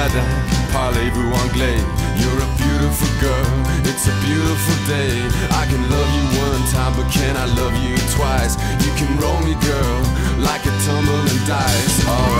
Canada, parlez-vous anglais? You're a beautiful girl, it's a beautiful day. I can love you one time, but can I love you twice? You can roll me, girl, like a tumbling dice. Alright.